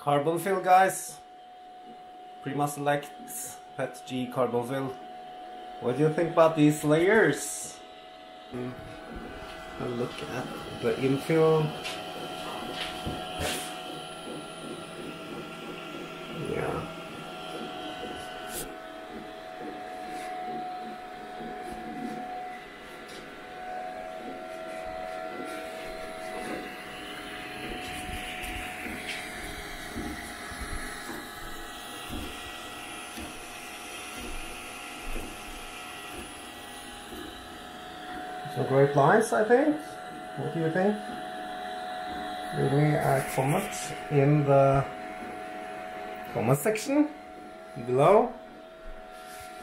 Carbon fill guys. Prima Select PET G carbon fill. What do you think about these layers? Mm, look at the infill. Yeah. Some great lines, I think. What do you think? Leave me a comment in the comment section below.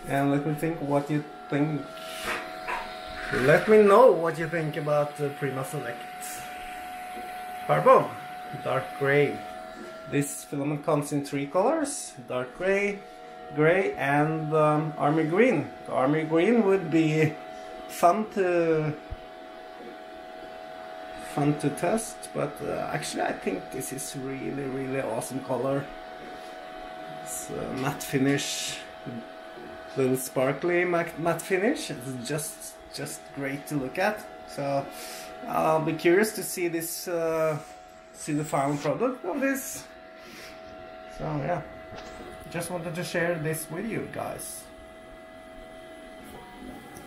And let me think what you think. Let me know what you think about the Prima Select Carbon Dark Gray. This filament comes in three colors, dark gray, gray and um, army green. The army green would be fun to fun to test but uh, actually I think this is really really awesome color. It's a matte finish little sparkly matte, matte finish. It's just just great to look at. So I'll be curious to see this uh, see the final product of this. So yeah. Just wanted to share this with you guys